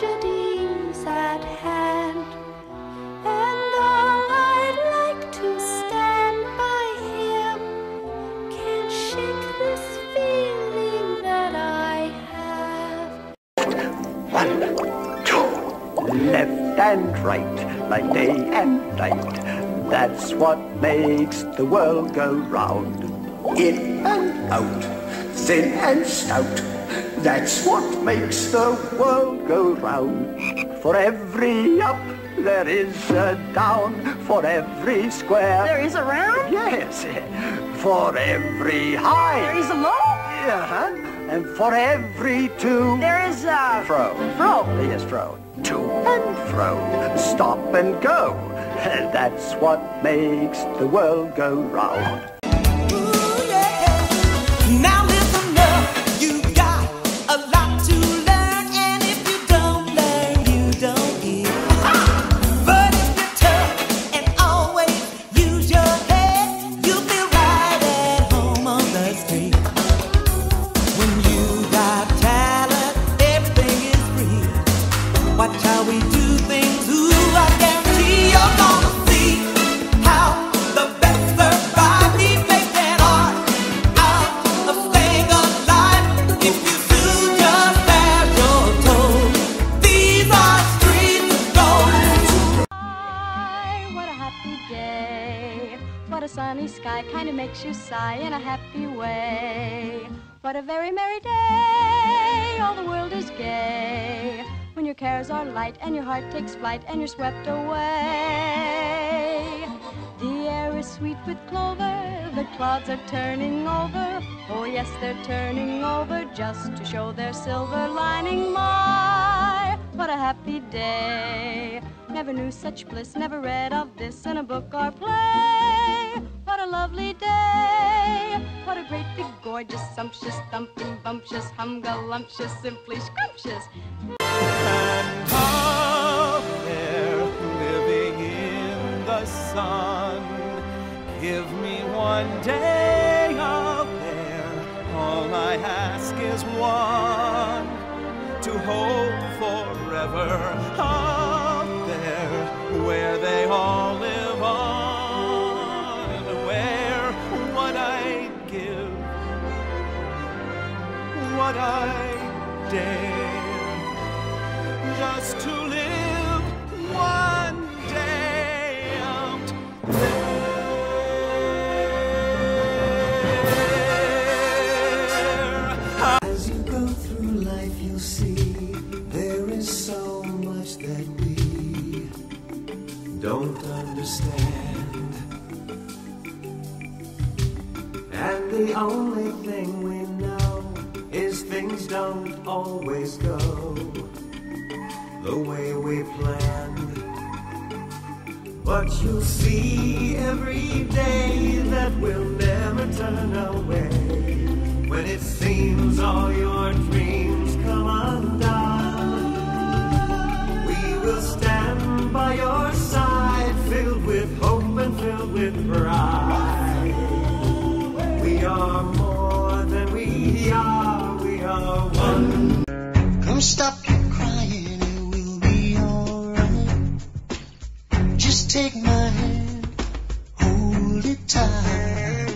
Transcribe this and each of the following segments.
tragedies at hand. And though I'd like to stand by him, can't shake this feeling that I have. One, two, left and right, like day and night. That's what makes the world go round. In and out, thin and stout. That's what makes the world go round. For every up there is a down. For every square There is a round? Yes. For every high. There is a low? Uh-huh. And for every two. There is a... Fro. Fro. Yes, fro. To and fro. Stop and go. That's what makes the world go round. Makes you sigh in a happy way. What a very merry day. All the world is gay. When your cares are light and your heart takes flight and you're swept away. The air is sweet with clover. The clouds are turning over. Oh, yes, they're turning over just to show their silver lining. My, what a happy day. Never knew such bliss, never read of this in a book or play. Lovely day. What a great big gorgeous, sumptuous, thumping, bumptious, humgalumptious, simply scrumptious. And up there, living in the sun. Give me one day up there. All I ask is one to hold forever. Up there, where they all live what I dare just to live one day out there. As you go through life, you'll see there is so much that we don't understand. And the only thing don't always go the way we planned. But you'll see every day that we'll never turn away. When it seems all your dreams come undone, we will stand by your side, filled with hope and filled with pride. Come stop your crying, it will be alright. Just take my hand, hold it tight.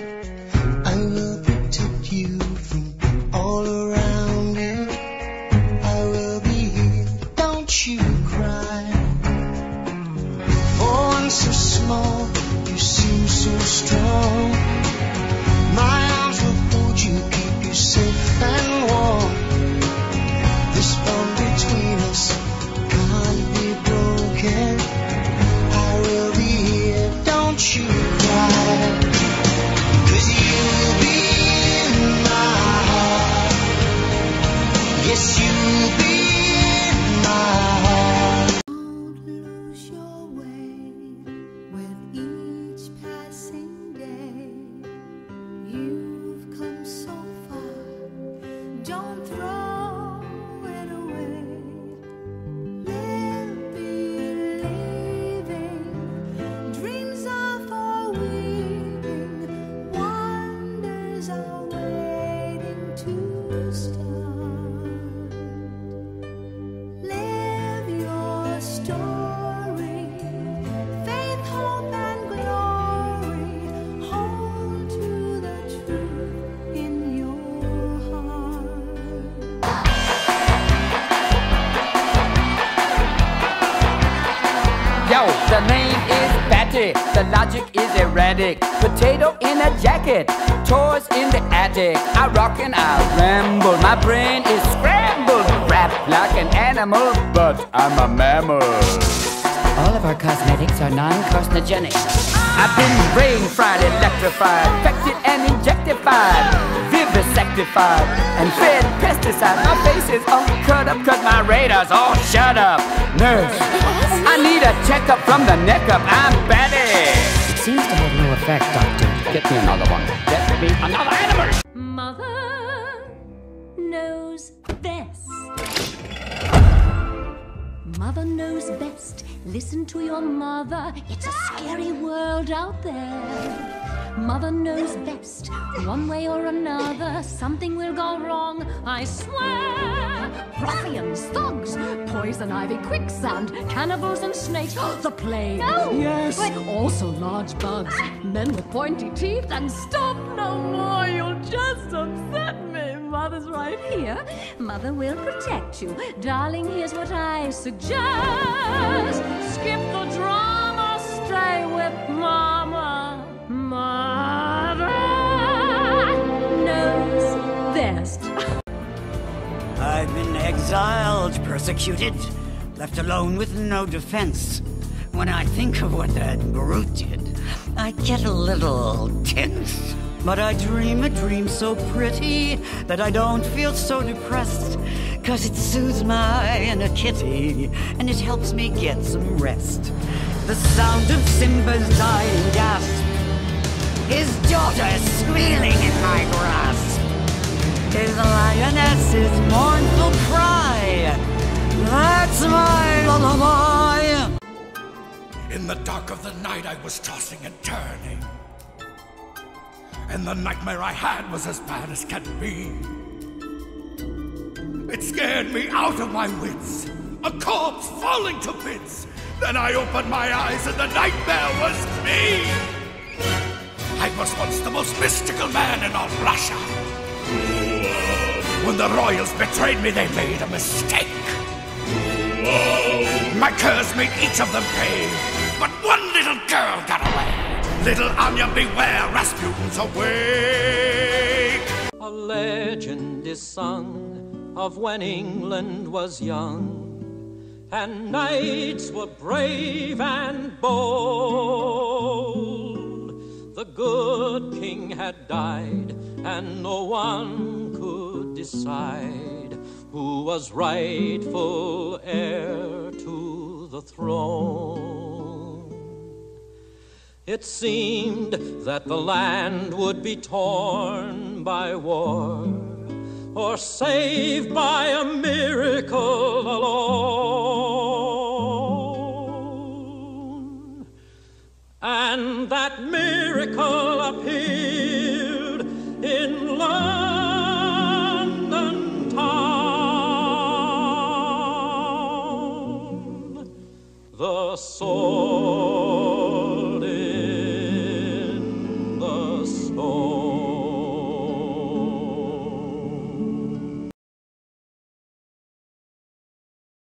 I will protect you from all around you. I will be here, don't you cry. Oh, For one so small, you seem so strong. Logic is erratic. Potato in a jacket, toys in the attic. I rock and I ramble. My brain is scrambled. Rap like an animal, but I'm a mammal. All of our cosmetics are non-carcinogenic. I've been brain fried, electrified, infected and injectified, vivisectified, and fed pesticide. My face is all cut up cause my radar's all shut up. Nurse, I need a checkup from the neck up. I'm Batty. It seems to have no effect, doctor. Get me another one. Get me another animal. Mother knows best. Mother knows best. Listen to your mother. It's a scary world out there. Mother knows best. One way or another, something will go wrong. I swear. Ruffians, thugs, poison ivy, quicksand, cannibals and snakes. The plague. yes. but... Also large bugs. Ah! Men with pointy teeth. And stop no more. You'll just upset me. Mother's right here. Mother will protect you. Darling, here's what I suggest. Skip the drama. Stay with Mama. Mother I've been exiled, persecuted, left alone with no defense. When I think of what that brute did, I get a little tense. But I dream a dream so pretty that I don't feel so depressed. Cause it soothes my inner kitty and it helps me get some rest. The sound of Simba's dying gasp, his daughter squealing in my grasp. His lioness's mournful cry. That's my lullaby. In the dark of the night, I was tossing and turning. And the nightmare I had was as bad as can be. It scared me out of my wits. A corpse falling to bits. Then I opened my eyes and the nightmare was me. I was once the most mystical man in all Russia. When the royals betrayed me, they made a mistake. My curse made each of them pay, but one little girl got away. Little Anya, beware, Rasputin's awake. A legend is sung of when England was young, and knights were brave and bold. The good king had died, and no one could decide who was rightful heir to the throne. It seemed that the land would be torn by war or saved by a miracle alone. And that miracle appeared só